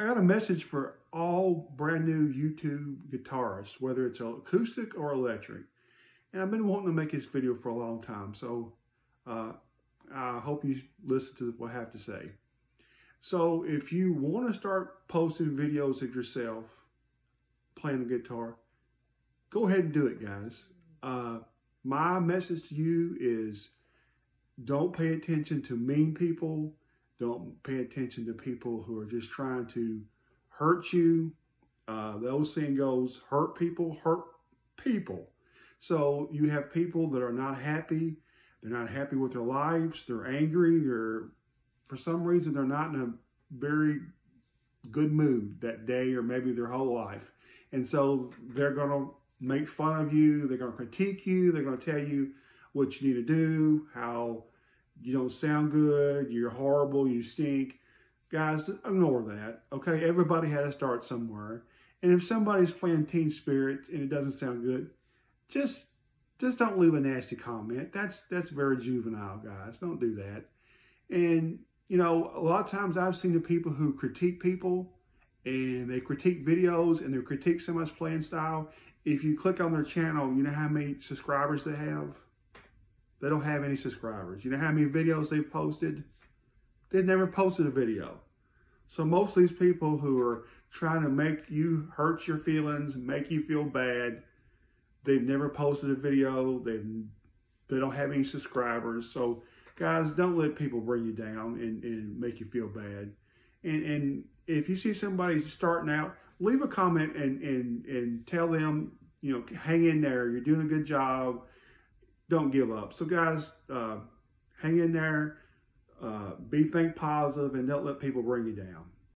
I got a message for all brand new YouTube guitarists, whether it's acoustic or electric. And I've been wanting to make this video for a long time, so uh, I hope you listen to what I have to say. So if you want to start posting videos of yourself playing the guitar, go ahead and do it, guys. Uh, my message to you is don't pay attention to mean people. Don't pay attention to people who are just trying to hurt you. Uh, the old saying goes, hurt people, hurt people. So you have people that are not happy. They're not happy with their lives. They're angry. They're, for some reason, they're not in a very good mood that day or maybe their whole life. And so they're going to make fun of you. They're going to critique you. They're going to tell you what you need to do, how you don't sound good, you're horrible, you stink. Guys, ignore that, okay? Everybody had to start somewhere. And if somebody's playing Teen Spirit and it doesn't sound good, just just don't leave a nasty comment. That's that's very juvenile, guys. Don't do that. And you know, a lot of times I've seen the people who critique people and they critique videos and they critique someone's playing style. If you click on their channel, you know how many subscribers they have? They don't have any subscribers. You know how many videos they've posted? They've never posted a video. So most of these people who are trying to make you hurt your feelings, make you feel bad, they've never posted a video. They they don't have any subscribers. So guys, don't let people bring you down and, and make you feel bad. And and if you see somebody starting out, leave a comment and and and tell them, you know, hang in there. You're doing a good job don't give up. So guys, uh, hang in there, uh, be think positive, and don't let people bring you down.